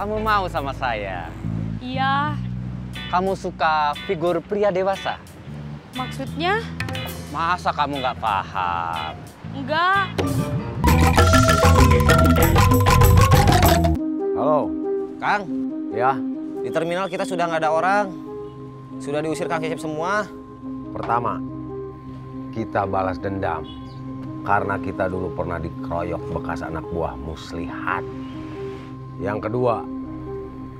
Kamu mau sama saya? Iya, Kamu suka figur pria dewasa? maksudnya Masa kamu nggak paham? enggak. Halo, Kang, ya. di terminal kita sudah nggak ada orang. Sudah diusir Kang Cecep semua. Pertama, kita balas dendam karena kita dulu pernah dikeroyok bekas anak buah muslihat. Yang kedua,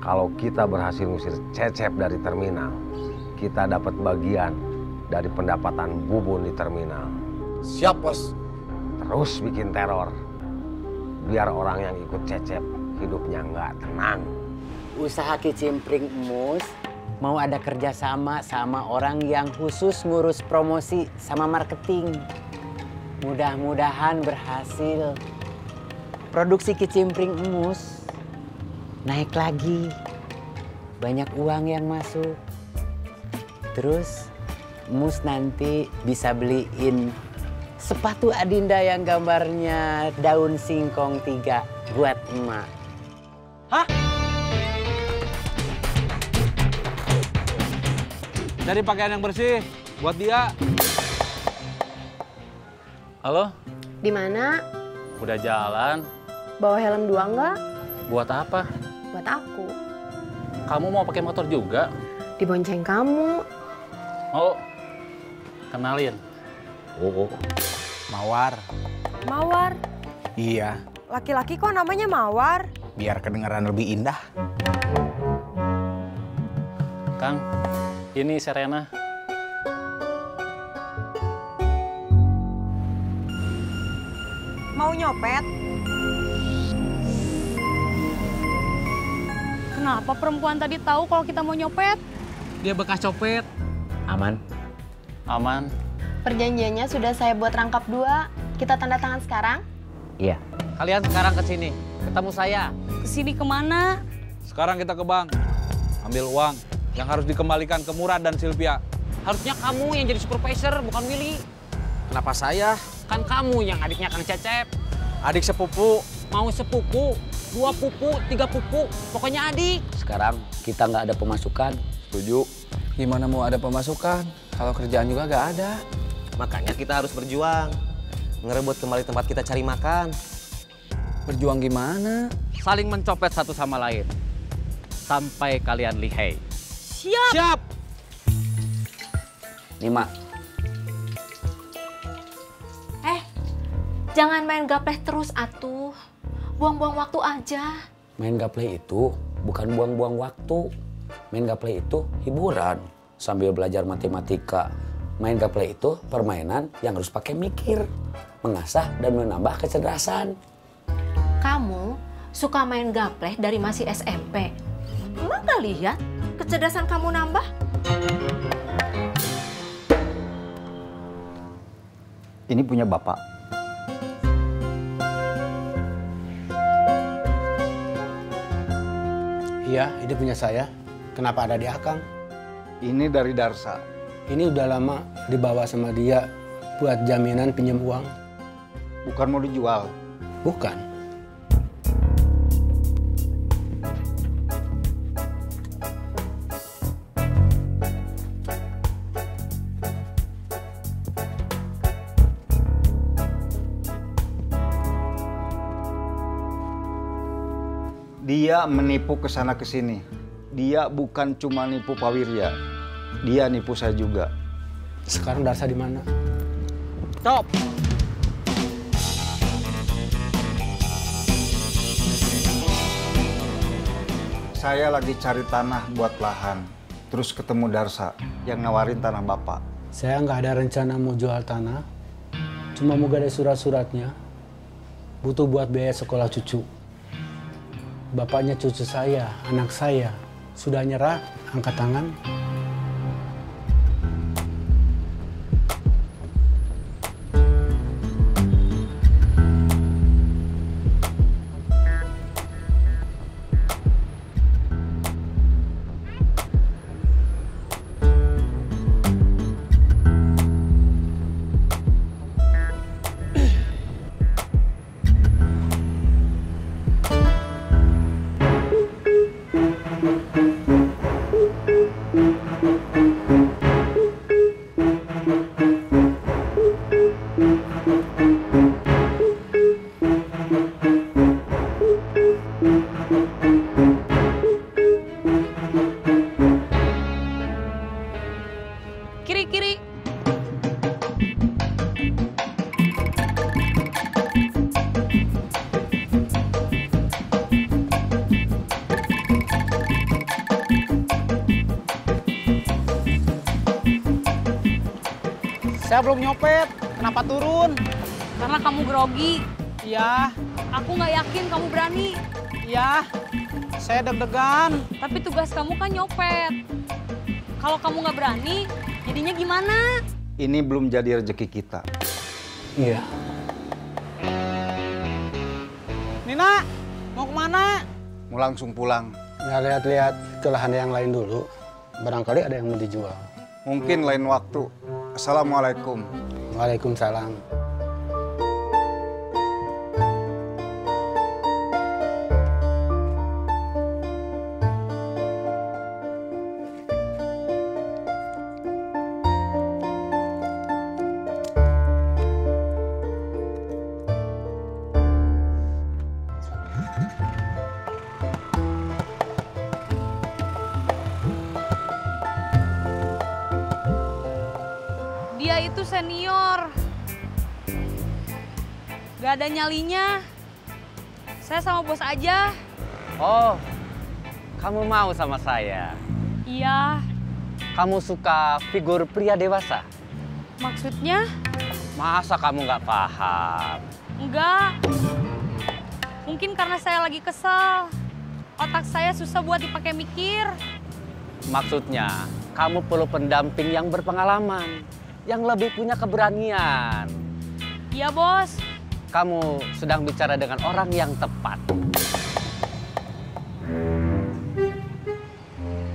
kalau kita berhasil ngusir Cecep dari terminal, kita dapat bagian dari pendapatan bubun di terminal. Siap, Bos. Terus bikin teror, biar orang yang ikut Cecep hidupnya nggak tenang. usaha kicimpring emus mau ada kerjasama sama orang yang khusus ngurus promosi sama marketing. Mudah-mudahan berhasil. Produksi kicimpring emus naik lagi. Banyak uang yang masuk. Terus emus nanti bisa beliin sepatu Adinda yang gambarnya daun singkong tiga buat emak. Cari pakaian yang bersih buat dia. Halo, Di mana? udah jalan? Bawa helm dua enggak? Buat apa? Buat aku. Kamu mau pakai motor juga? Dibonceng kamu. Oh, kenalin. Oh, Mawar. Mawar. Iya, Laki-laki kok namanya Mawar? biar kedengaran lebih indah. Kang, ini Serena. Mau nyopet? Kenapa perempuan tadi tahu kalau kita mau nyopet? Dia bekas copet. Aman? Aman. Perjanjiannya sudah saya buat rangkap dua. Kita tanda tangan sekarang. Iya. Kalian sekarang ke sini, ketemu saya. Ke sini ke mana? Sekarang kita ke bank. Ambil uang yang harus dikembalikan ke Murad dan Sylvia. Harusnya kamu yang jadi supervisor, bukan Willy. Kenapa saya? Kan kamu yang adiknya Kang Cecep. Adik sepupu. Mau sepupu, dua pupu, tiga pupu, pokoknya adik. Sekarang kita nggak ada pemasukan. Setuju. Gimana mau ada pemasukan kalau kerjaan juga gak ada? Makanya kita harus berjuang. Ngerebut kembali tempat kita cari makan. Berjuang gimana? Saling mencopet satu sama lain. Sampai kalian lihai. Siap. Siap. Nih, Mak. Eh, jangan main gapleh terus atuh. Buang-buang waktu aja. Main gaplay itu bukan buang-buang waktu. Main gaplay itu hiburan. Sambil belajar matematika. Main gaplay itu permainan yang harus pakai mikir. Mengasah dan menambah kecerdasan. Kamu suka main gapleh dari masih SMP. Emang gak lihat kecerdasan kamu nambah? Ini punya Bapak. Iya, ini punya saya. Kenapa ada di Akang? Ini dari Darsa. Ini udah lama dibawa sama dia buat jaminan pinjam uang. Bukan mau dijual. Bukan. Dia menipu ke sana ke sini. Dia bukan cuma nipu Pak Wirya. Dia nipu saya juga. Sekarang Darsa di mana? Stop. Saya lagi cari tanah buat lahan. Terus ketemu Darsa yang nawarin tanah Bapak. Saya nggak ada rencana mau jual tanah. Cuma mau ada surat-suratnya. Butuh buat biaya sekolah cucu. Bapaknya cucu saya, anak saya. Sudah nyerah, angkat tangan. kiri kiri Saya belum nyopet. Kenapa turun? Karena kamu grogi. Iya. Aku nggak yakin kamu berani. Iya. Saya deg-degan. Tapi tugas kamu kan nyopet. Kalau kamu nggak berani, jadinya gimana? Ini belum jadi rezeki kita. Iya. Nina, mau ke mana? Mau langsung pulang. Nggak lihat-lihat ke lahan yang lain dulu. Barangkali ada yang mau dijual. Mungkin lain waktu. Assalamualaikum. Waalaikumsalam. Dia itu senior. Gak ada nyalinya. Saya sama bos aja. Oh, kamu mau sama saya? Iya, Kamu suka figur pria dewasa? maksudnya Masa kamu nggak paham? enggak. Mungkin karena saya lagi kesel. Otak saya susah buat dipakai mikir. Maksudnya, kamu perlu pendamping yang berpengalaman, yang lebih punya keberanian. Iya, bos. Kamu sedang bicara dengan orang yang tepat.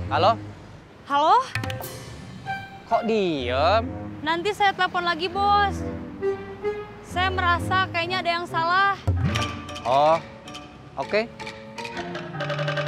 Halo? Halo? Kok diem? Nanti saya telepon lagi, bos. Saya merasa kayaknya ada yang salah. Oh, oke. Masuk